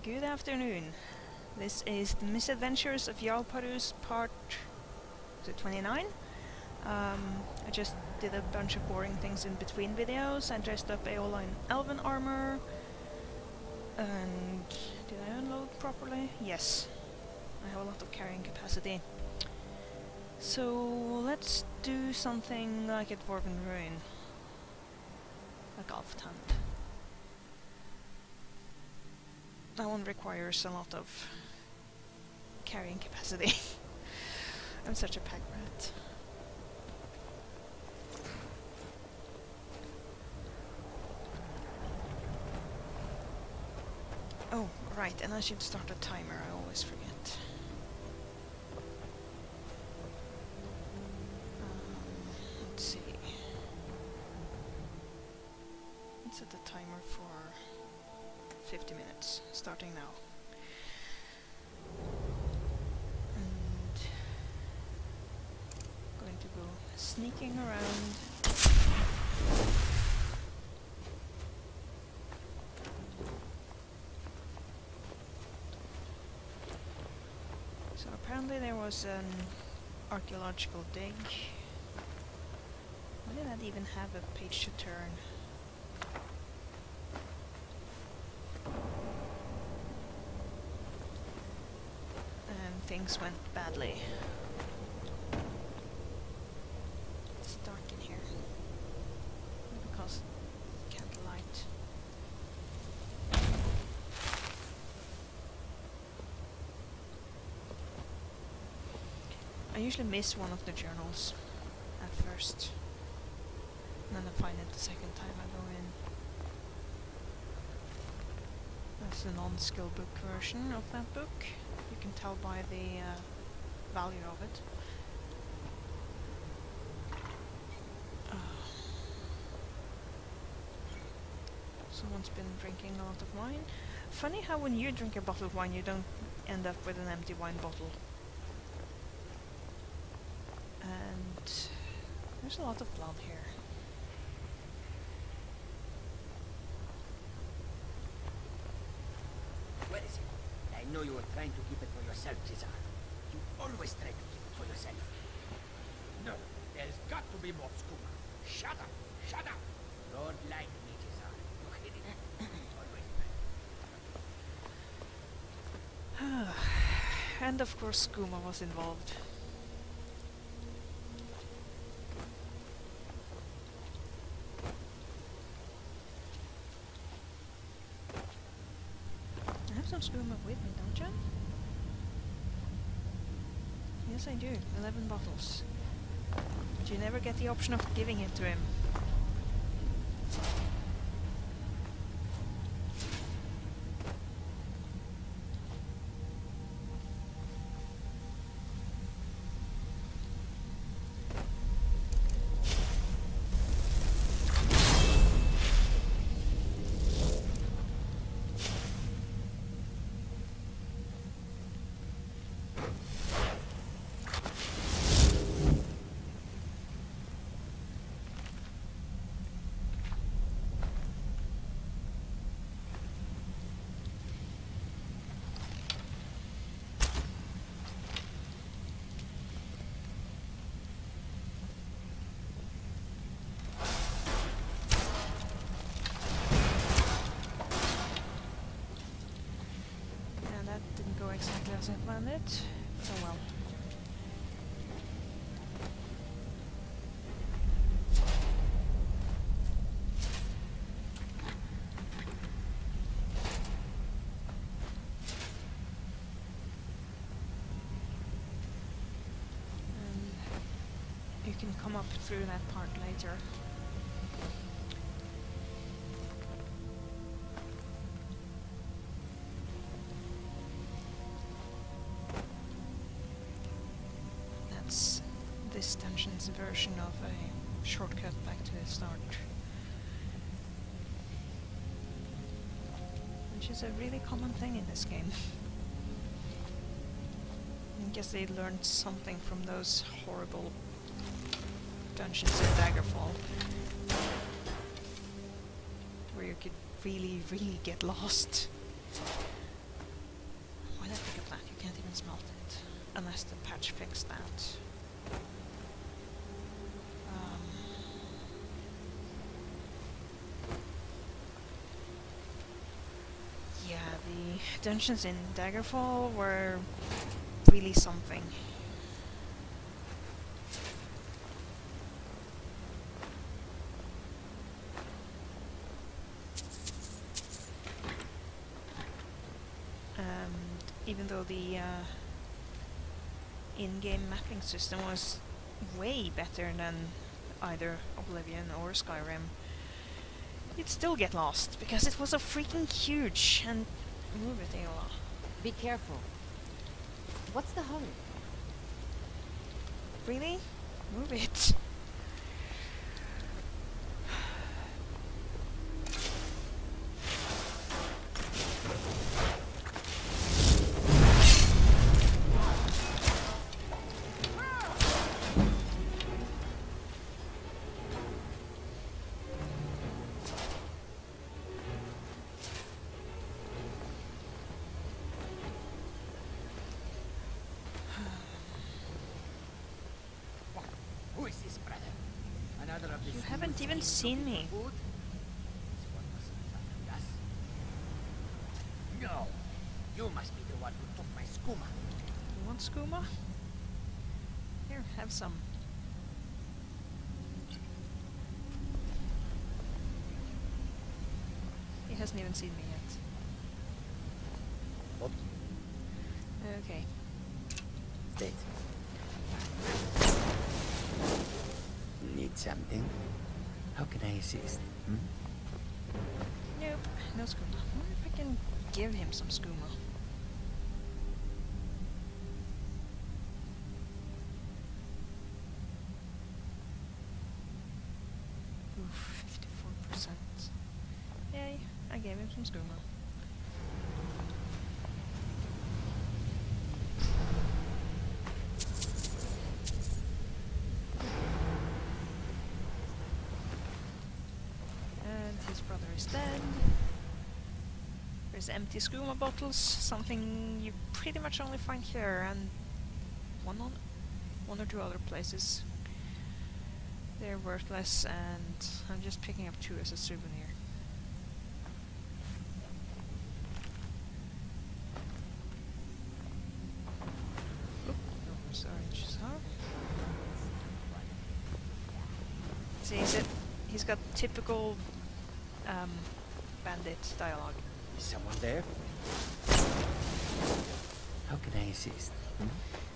Good afternoon. This is the Misadventures of Yalparus Paruz part to 29. Um, I just did a bunch of boring things in between videos. I dressed up Aela in elven armor. And did I unload properly? Yes. I have a lot of carrying capacity. So let's do something like at Dwarven Ruin. Alftand. That one requires a lot of carrying capacity. I'm such a pack rat. Oh, right, and I should start a timer, I always forget. Starting now. And going to go sneaking around. So apparently there was an archaeological dig. Why did that even have a page to turn? and things went badly. It's dark in here. Because candlelight. I usually miss one of the journals at first. And then I find it the second time I go in. That's the non-skill book version of that book. Can tell by the uh, value of it. Uh, someone's been drinking a lot of wine. Funny how when you drink a bottle of wine you don't end up with an empty wine bottle. And there's a lot of blood here. Where is it? I know you were trying to keep it for yourself, J'zhar. You always try to keep it for yourself. No, there's got to be more skooma. Shut up! Shut up! Don't like me, J'zhar. You hate it. always. and of course skooma was involved. I have some skooma with me, don't you? Yes, I do. Eleven bottles. But you never get the option of giving it to him. Yeah, that didn't as I it. Oh well. And you can come up through that part later. this dungeon's version of a shortcut back to the start. Which is a really common thing in this game. I guess they learned something from those horrible dungeons in Daggerfall. Where you could really, really get lost. Why did I pick a plant? You can't even smelt it. Unless the patch fixed that. Dungeons in Daggerfall were really something. Even though the uh, in-game mapping system was way better than either Oblivion or Skyrim, you'd still get lost because it was a freaking huge and move it Aela. Be careful. What's the hurry? Really? Move it. Haven't even seen me. for food? This one must be found us. No, you must be the one who took my skooma. You want skooma? Here, have some. He hasn't even seen me yet. What? Okay. State. Need something? How can I assist? Hmm? Nope, no skooma. I wonder if I can give him some skooma. Oof, 54%. Yay, I gave him some skooma. And dead. There's empty skooma bottles, something you pretty much only find here and one on one or two other places. They're worthless and I'm just picking up two as a souvenir. Huh? See, he's got typical um, bandit dialogue. Is someone there? How can I assist? Hmm?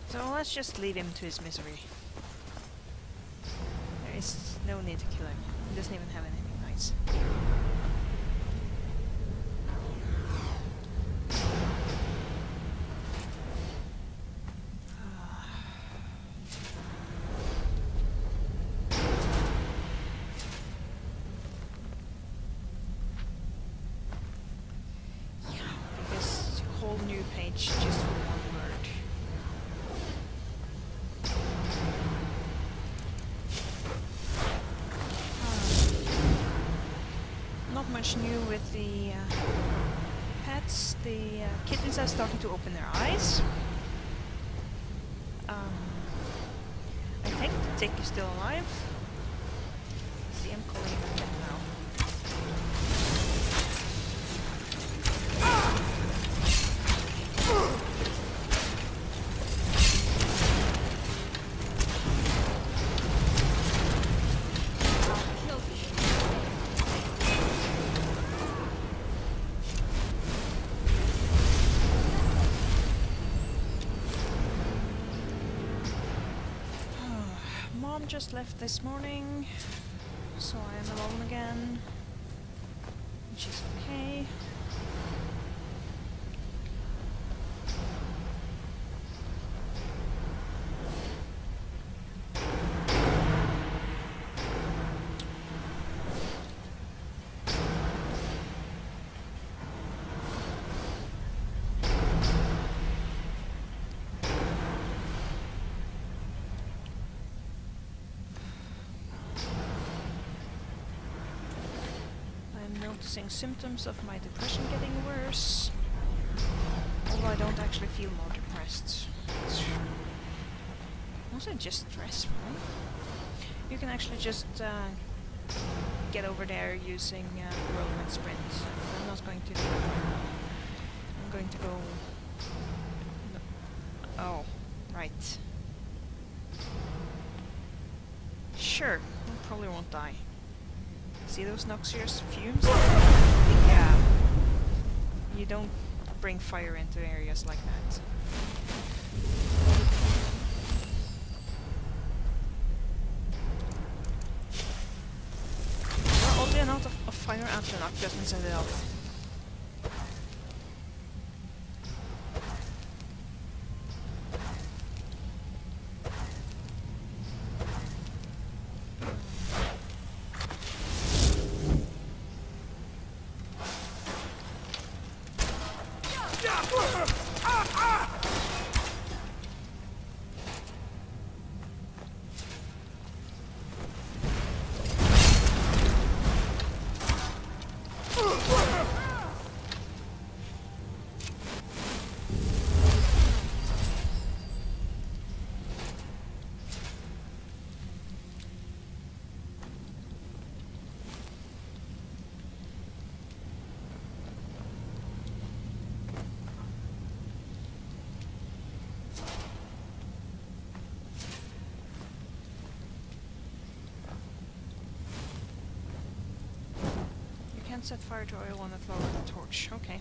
So let's just leave him to his misery. There is no need to kill him. He doesn't even have anything nice. Yeah, this whole new page just for one word. Um, Not much new with the uh, pets. The uh, kittens are starting to open their eyes. Um, I think the tick is still alive. Just left this morning, so I am alone again. She's okay. I'm noticing symptoms of my depression getting worse. Although I don't actually feel more depressed. Also just stressful. You can actually just uh, get over there using uh, whirlwind sprint. I'm not going to do I'm going to go... No. Oh, right. Sure, I probably won't die. See those noxious fumes? Yeah. You don't bring fire into areas like that. Well, oddly enough, a, fire set it off. You can't set fire to oil on a flower with a torch. Okay.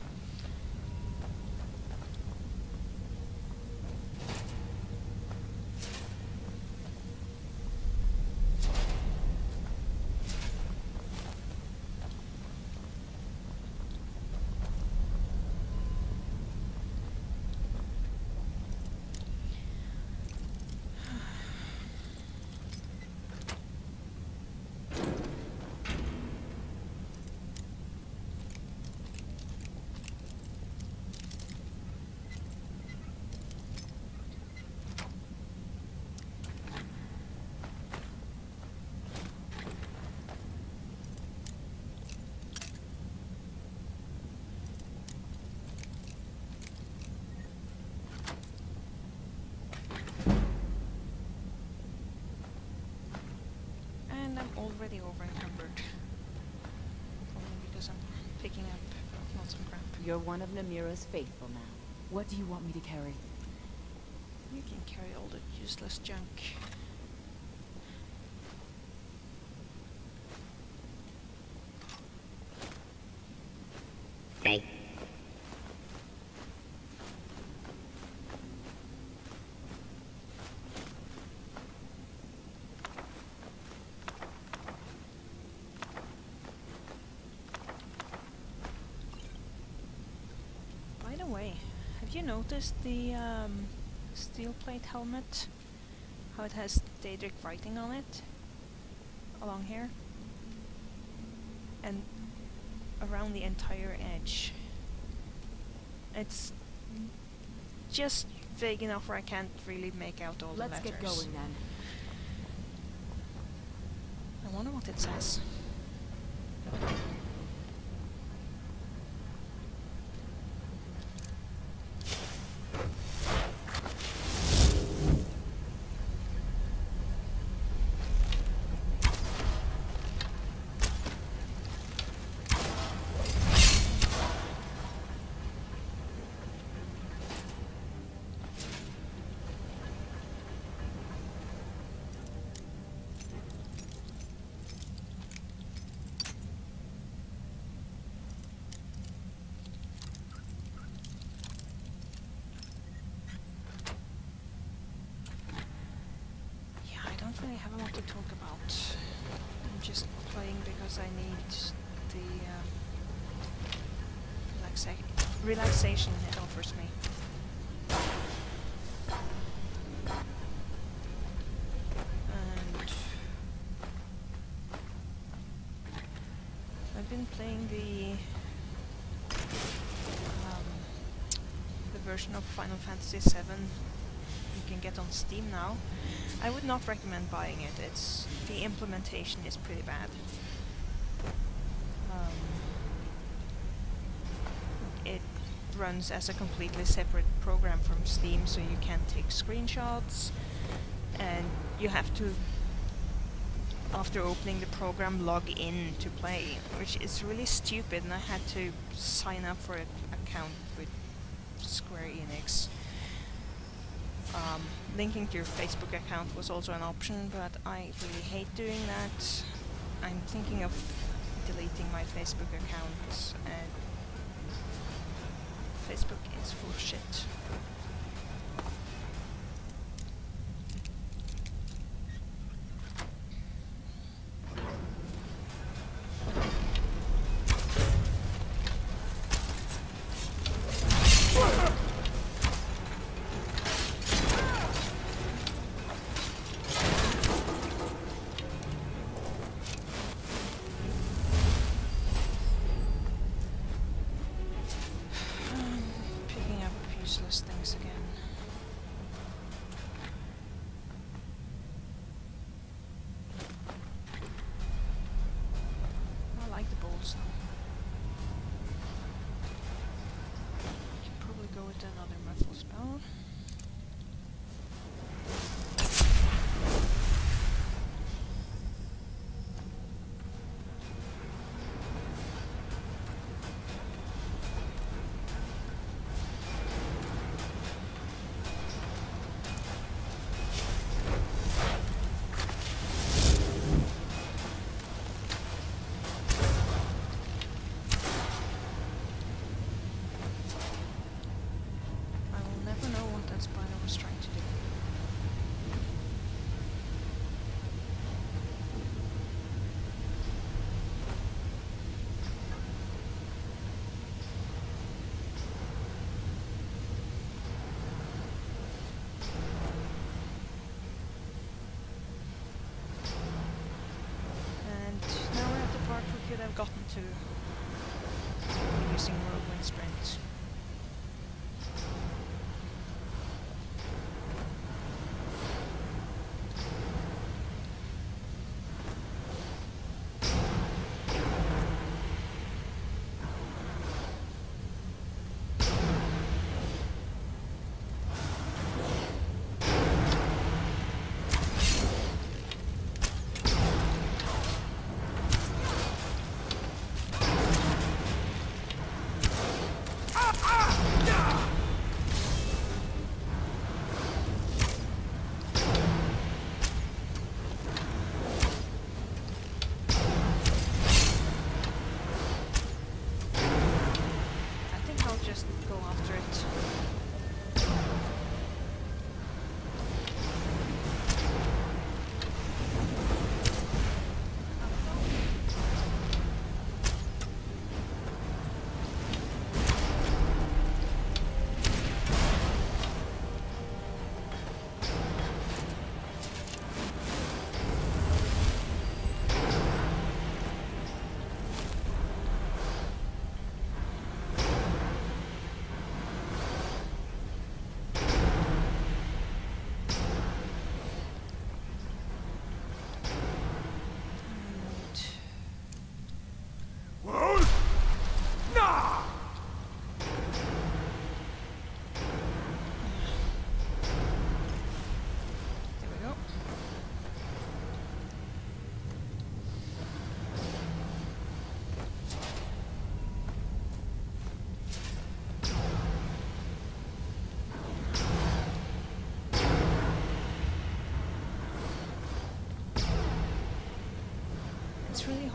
And I'm already over encumbered. Probably because I'm picking up lots of crap. You're one of Namira's faithful now. What do you want me to carry? You can carry all the useless junk. Okay. By the way, have you notice the um, steel plate helmet? How it has Daedric writing on it? Along here? And around the entire edge. It's just vague enough where I can't really make out all Let's the letters. get going then. I wonder what it says. Yeah, I a lot to talk about. I'm just playing because I need the um, relaxa- relaxation it offers me. And I've been playing the um, the version of Final Fantasy VII can get on Steam now. I would not recommend buying it. It's the implementation is pretty bad. Um, it runs as a completely separate program from Steam, so you can't take screenshots. and you have to after opening the program log in to play which is really stupid and I had to sign up for an account with Square Enix linking to your Facebook account was also an option but I really hate doing that. I'm thinking of deleting my Facebook account and Facebook is full shit to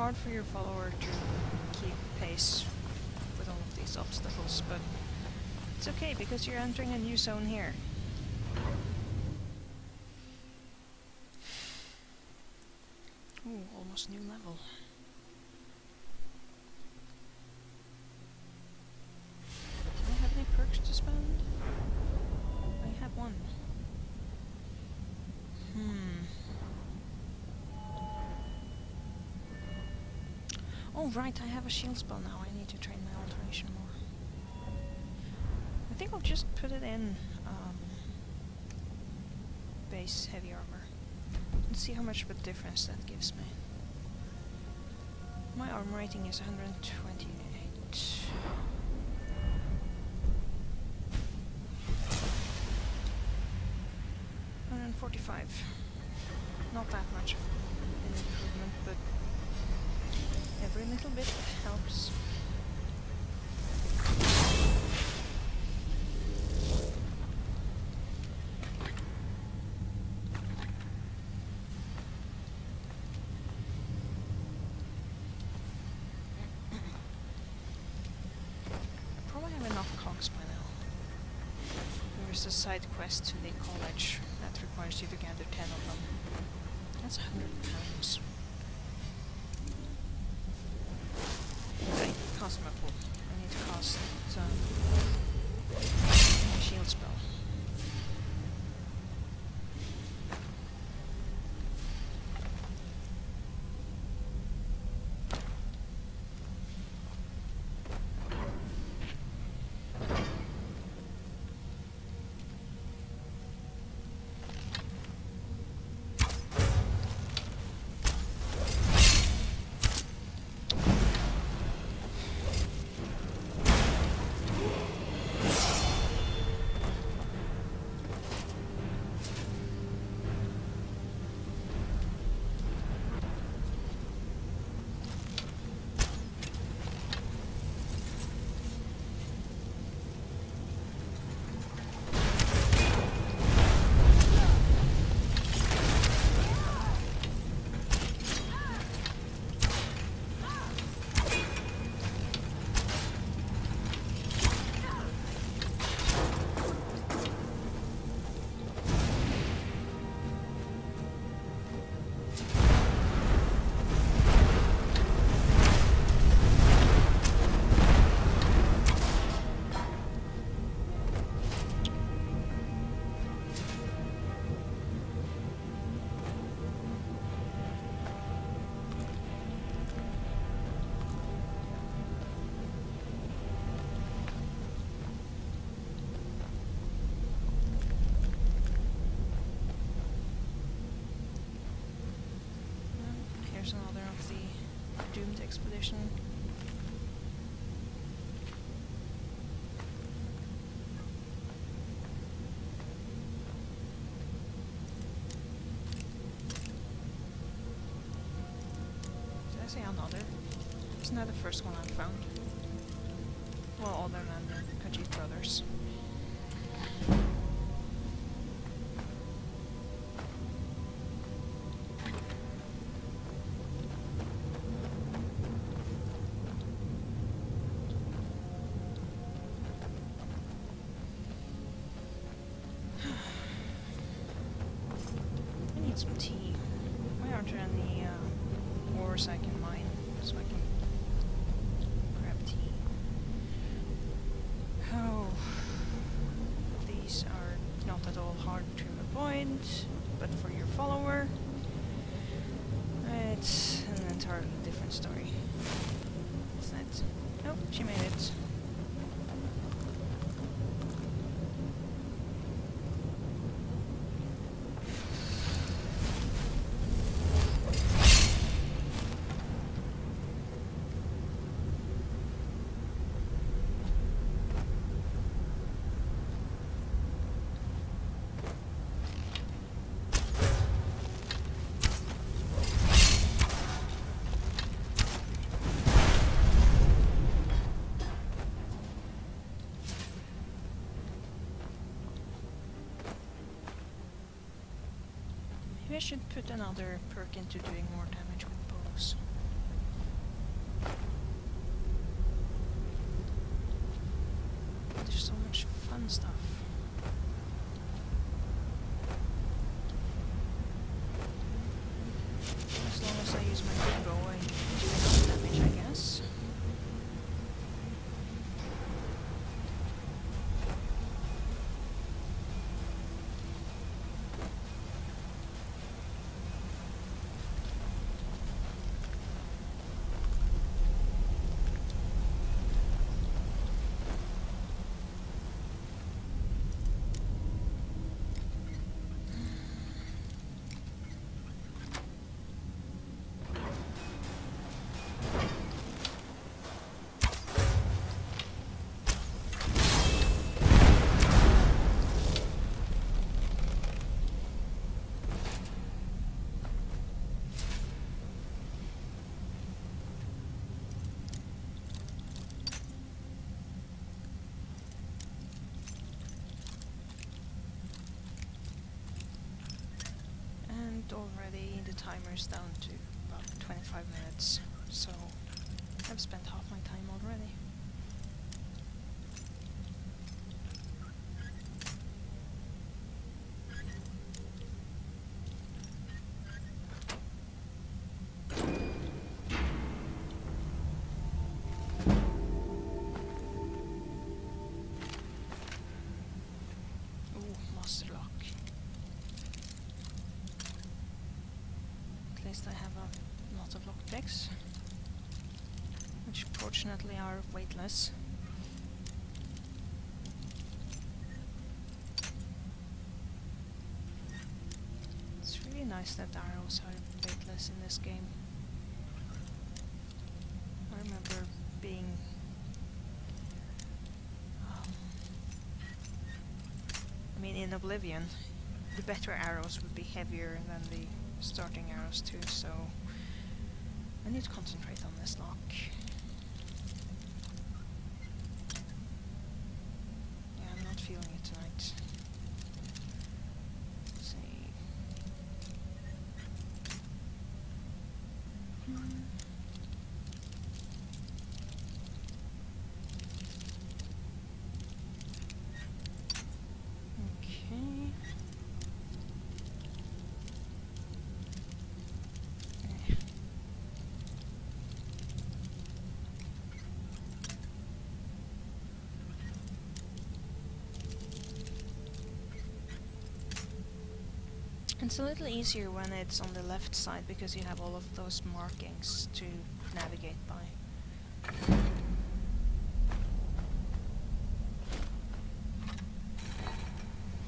hard for your follower to keep pace with all of these obstacles, but it's okay because you're entering a new zone here. Right, I have a shield spell now. I need to train my alteration more. I think I'll just put it in um, base heavy armor and see how much of a difference that gives me. My armor rating is 128. There's a side quest to the college that requires you to gather 10 of them. That's 100 pounds. doomed expedition. Did I say another? Isn't that the first one I found? Well, other than the Khajiit brothers. change. should put another perk into doing more. Timer's down to about 25 minutes, so I've spent half my time already. Least I have a lot of lockpicks, which fortunately are weightless. It's really nice that arrows are weightless in this game. I remember being um, I mean, in Oblivion, the better arrows would be heavier than the starting arrows too, so I need to concentrate on this lock. Yeah, I'm not feeling it tonight. Let's see. Hmm. Okay. Eh. It's a little easier when it's on the left side because you have all of those markings to navigate by.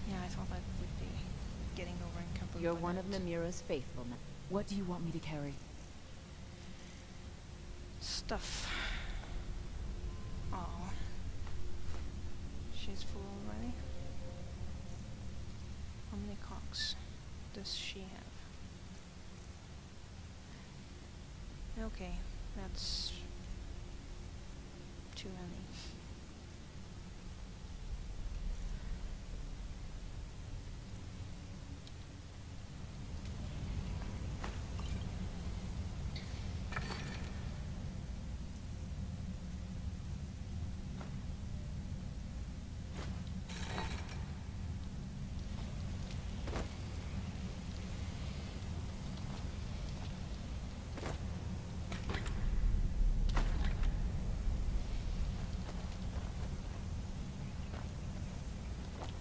Yeah, I thought I would be getting over encumbered You're one of now. Namira's faithful men. What do you want me to carry? Stuff. Oh. She's full already. How many cogs does she have? Okay, that's too many.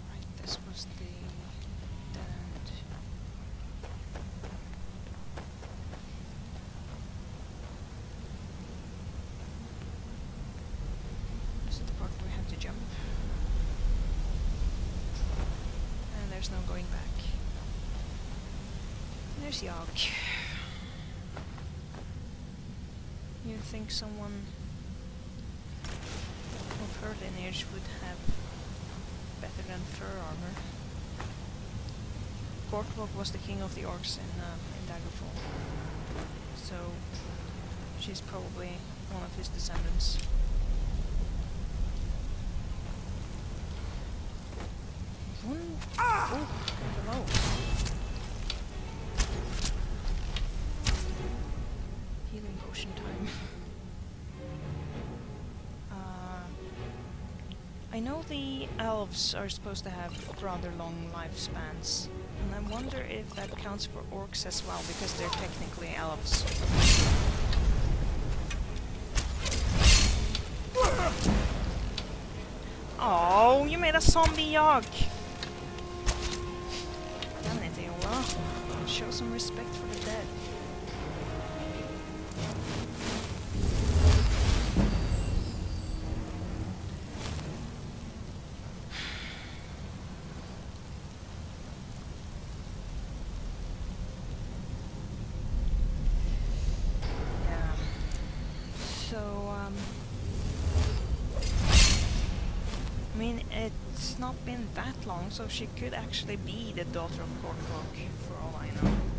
Right, this was the dead end. This is the part where we have to jump. And there's no going back. There's Yogg. You'd think someone of her lineage would have better than fur armor. Gortwog was the king of the orcs in, uh, in Daggerfall. So she's probably one of his descendants. One ah! oh, hello. Healing potion time. Uh, I know the elves are supposed to have rather long lifespans, and I wonder if that counts for orcs as well, because they're technically elves. Oh, you made a zombie yog! Show some respect for the dead. Yeah. So, um... I mean, it's not been that long, so she could actually be the daughter of Gortwog, for all I know.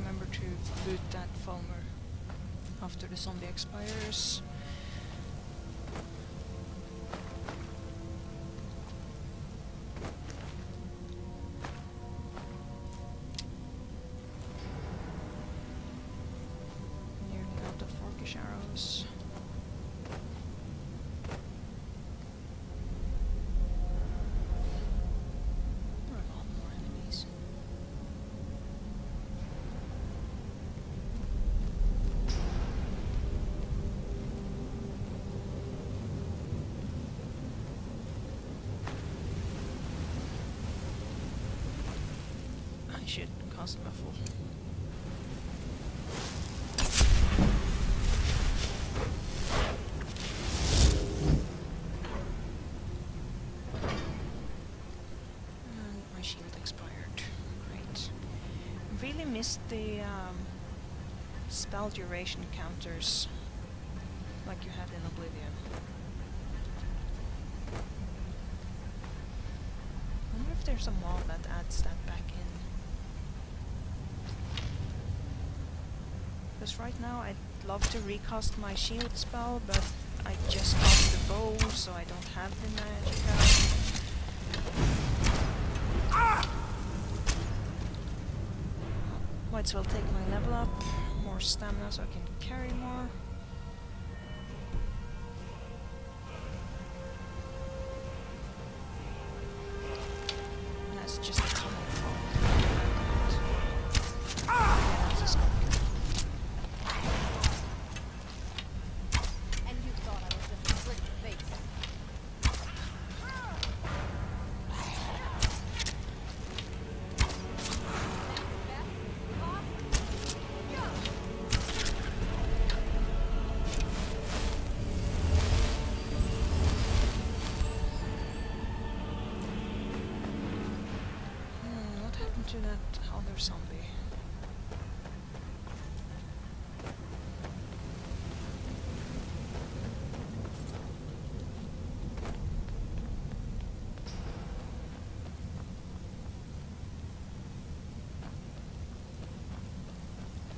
Remember to loot that Falmer after the zombie expires. I should cast my full. And my shield expired. Great. Really missed the um, spell duration counters like you had in Oblivion. wonder if there's a mod that adds that back in. Because right now I'd love to recast my shield spell, but I just cast the bow, so I don't have the magic. Might as well take my level up, more stamina so I can carry more. To that other zombie?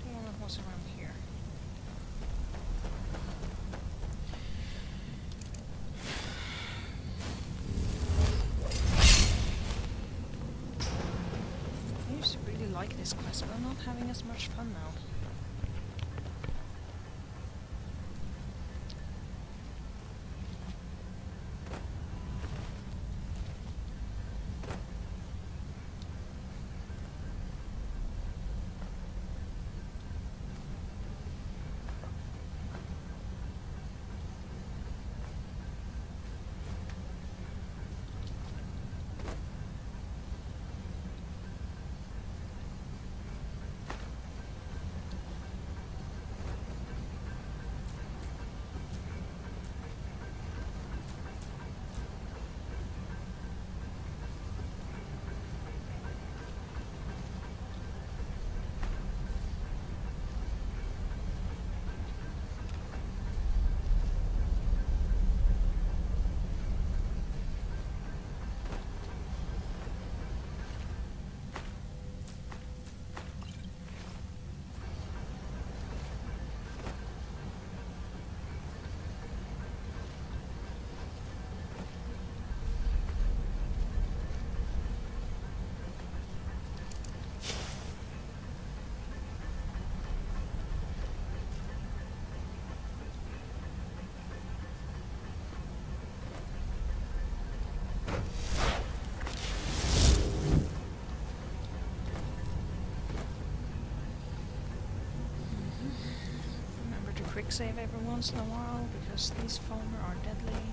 The one that was around here. I used to really like this quest, I'm not having as much fun now. Remember to quick save every once in a while because these Falmer are deadly.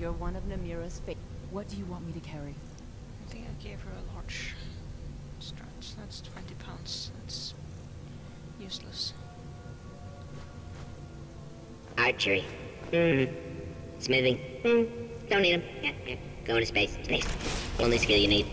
You're one of Namira's fa- What do you want me to carry? I think I gave her a large stretch. That's 20 pounds. That's useless. Archery. Hmm. Smithing. Hmm. Don't need them. Yeah, yeah. Go into space. Space. Only skill you need.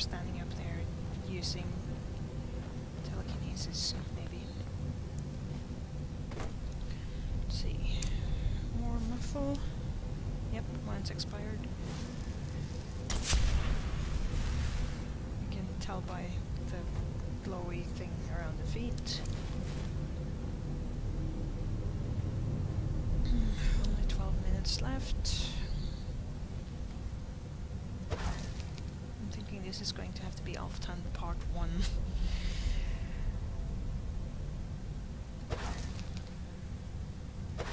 Standing up there using telekinesis, maybe. Let's see. More muffle. Yep, mine's expired. You can tell by the glowy thing around the feet. Only 12 minutes left. I'm thinking this is going to have to be Alftand part 1. Come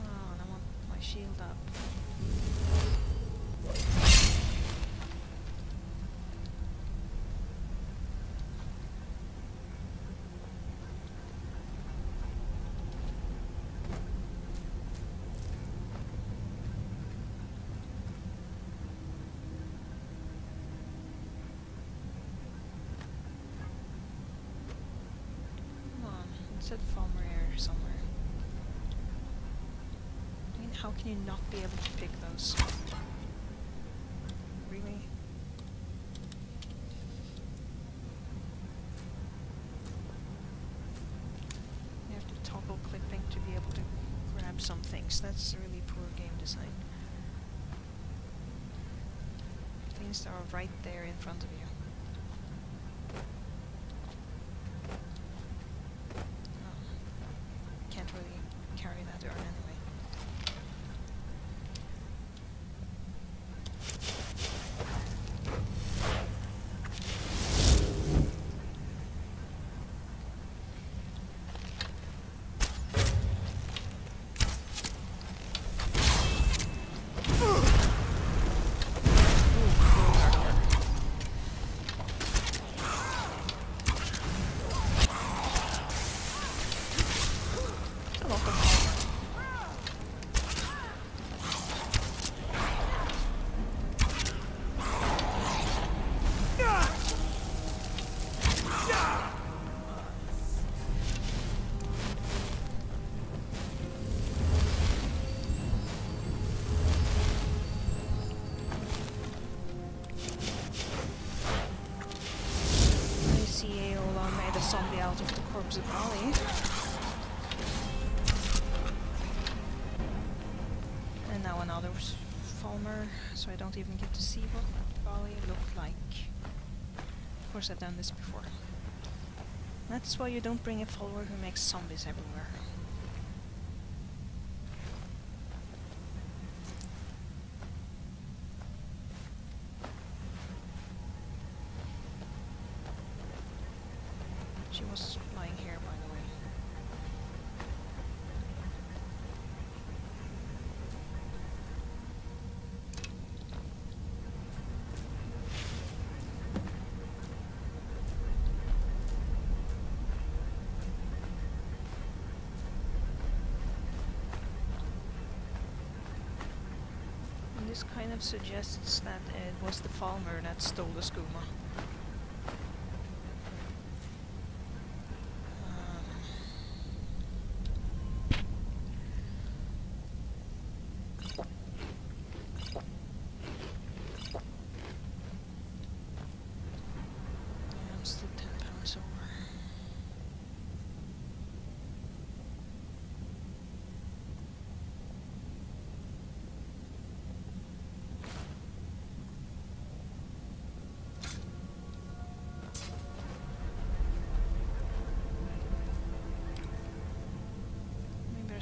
on, I want my shield up. Come on, it said somewhere. I mean, how can you not be able to pick those? Really? You have to toggle clipping to be able to grab some things. That's really poor game design. Things that are right there in front of you. Corpse of And now another Falmer, so I don't even get to see what Bali looked like. Of course I've done this before. That's why you don't bring a follower who makes zombies everywhere. She was lying here, by the way. This kind of suggests that it was the Falmer that stole the skooma.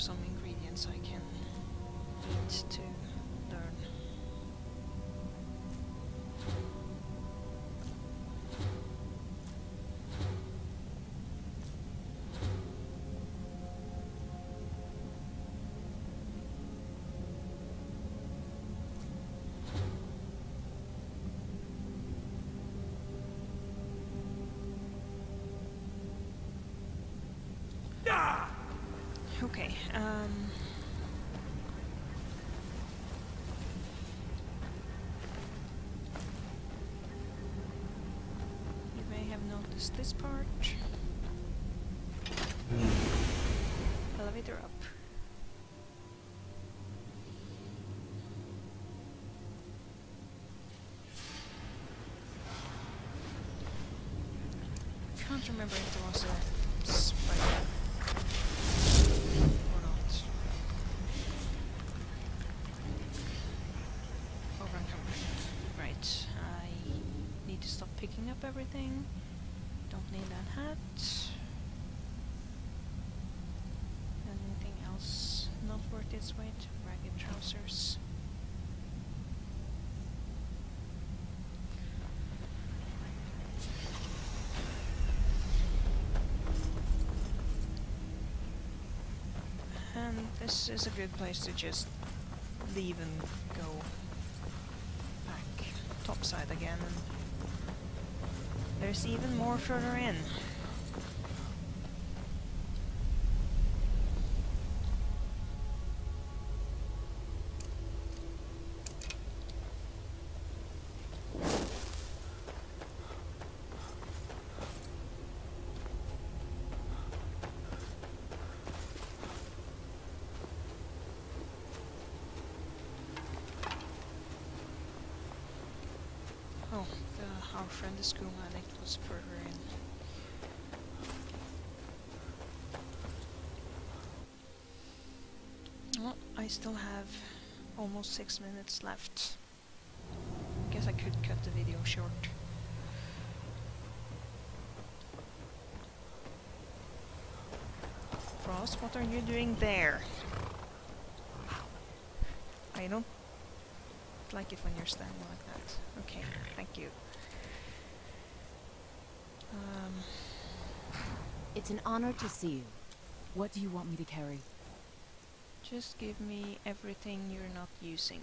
Some ingredients I can eat to Okay, um... You may have noticed this part. Elevator up. Can't remember if there was a spider or not. Over encumbered. Right, I need to stop picking up everything. Don't need that hat. Anything else not worth its weight? Ragged trousers. And this is a good place to just leave and go back topside again. There's even more further in. Oh, our friend the school Well, I still have almost six minutes left. I guess I could cut the video short. Frost, what are you doing there? I don't like it when you're standing like that. Okay, thank you. It's an honor to see you. What do you want me to carry? just give me everything you're not using.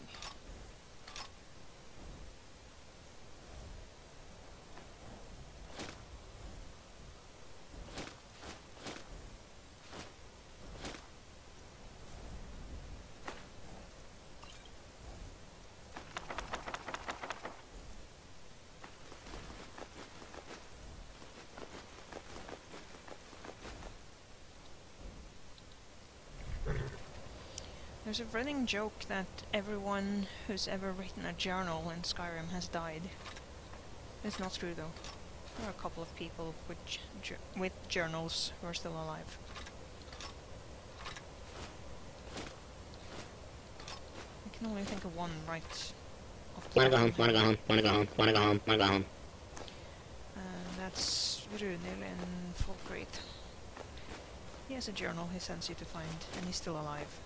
There's a running joke that everyone who's ever written a journal in Skyrim has died. It's not true though. There are a couple of people with, with journals who are still alive. I can only think of one right off the Wanna go home, wanna go home, wanna go home, wanna go home, wanna go home. And that's Runil in Falkreath. He has a journal he sends you to find, and he's still alive.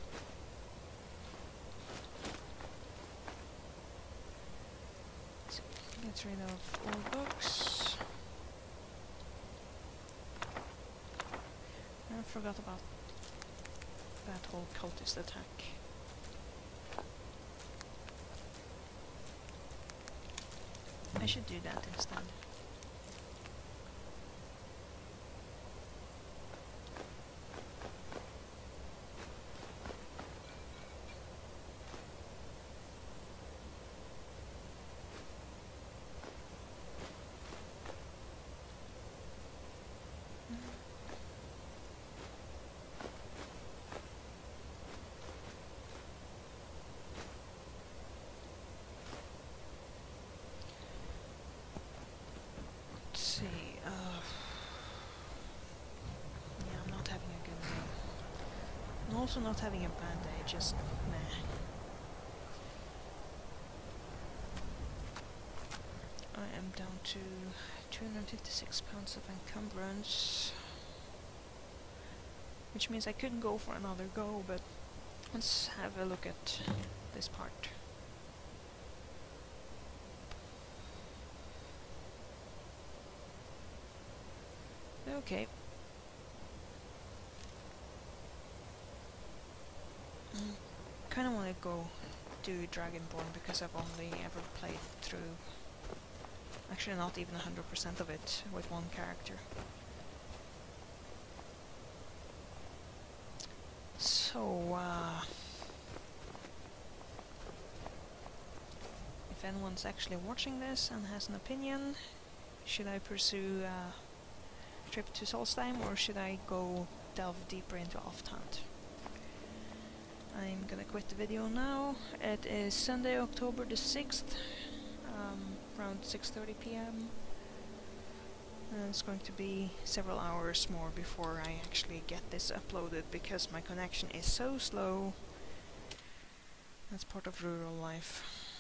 So, Books. I forgot about that whole cultist attack. I should do that instead. Also not having a bad day, just meh. I am down to 256 pounds of encumbrance. Which means I couldn't go for another go, but let's have a look at this part. Okay. kind of want to go do Dragonborn because I've only ever played through actually not even 100% of it with one character. So, uh, if anyone's actually watching this and has an opinion, should I pursue a trip to Solstheim or should I go delve deeper into Alftand? I'm gonna quit the video now. It is Sunday, October the 6th, um, around 6.30 pm. And it's going to be several hours more before I actually get this uploaded because my connection is so slow. That's part of rural life.